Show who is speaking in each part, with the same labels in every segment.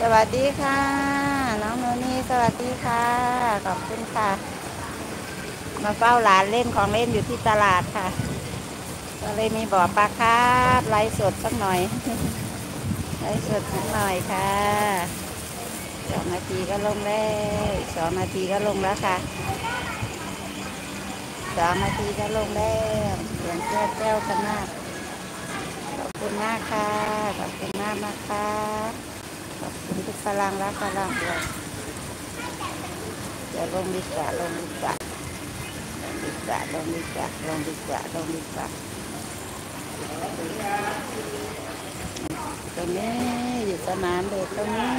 Speaker 1: สวัสดีค่ะ น้องโนนี่สวัสดีค่ะ ขอบคุณค่ะ มาเฝ้าหลานเล่นของเล่นอยู่ที่ตลาดค่ะ ก็เลยมีบ่อปลาคาร์ฟไลฟ์สดสักหน่อยไลฟ์สดสักหน่อยค่ะสองนาทีก็ลงแล้วสองนาทีก็ลงแล้วค่ะสองนาทีก็ลงแล้วเสียงแจ้วแจ้วกันมากขอบคุณมากค่ะ ขอบคุณมากมากค่ะ คุณทุกพลังรักพลังด้วยเดี๋ยวลงดีกว่าลงดีกว่าลงดีกว่าลงดีกว่าลงดีกว่าลงดีกว่าตรงนี้อยู่สนามเด็กตรงนี้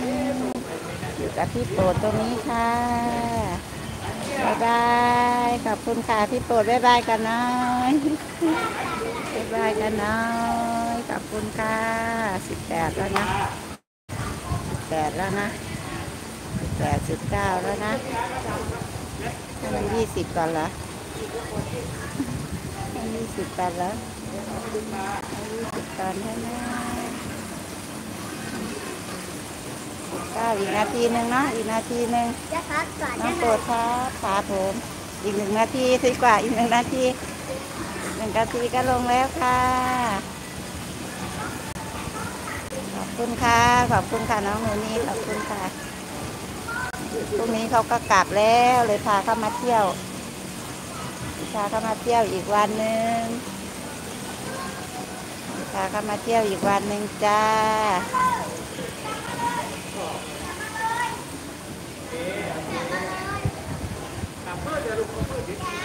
Speaker 1: อยู่กับพี่โปรดตรงนี้ค่ะบ๊ายบายขอบคุณค่ะพี่โปรดบ๊ายบายกันน้อยบ๊ายบายกันน้อยขอบคุณค่ะสิบแปดแล้วนะ แปดแล้วนะแปดสิบเก้าแล้วนะให้มันยี่สิบก่อนเหรอให้ยี่สิบก่อนเหรอให้ยี่สิบก่อนใช่ไหมสิบเก้าอีกนาทีหนึ่งเนาะอีกนาทีหนึ่ง
Speaker 2: จะพักก่อน
Speaker 1: น้อ
Speaker 2: นะ
Speaker 1: งโปรดครับขาผมอีกหนึ่งนาทีดีกว่าอีกหนึ่งนาทีหนึ่งนาทีก็ลงแล้วค่ะขอบ คุณค่ะ ขอบคุณค่ะน้องหนูนี่ขอบคุณค่ะพรุ่งนี้เขาก็กลับแล้วเลยพาเข้ามาเที่ยว พาเข้ามาเที่ยวอีกวันหนึ่งพาเข้ามาเที่ยวอีกวันหนึ่งจ้าข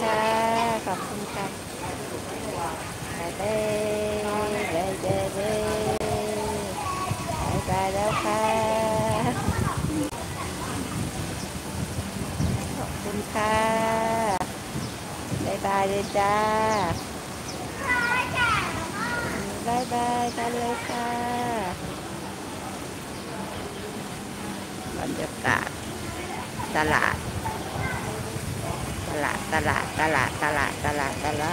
Speaker 1: ค่ะ ขอบคุณค่ะไปเด้ไปเด้เด้ไปไปแล้วค่ะ ขอบคุณค่ะบายบายเลยจ้าบายบายกันเลยค่ะบรรยากาศตลาด ตลาดตลาดตลา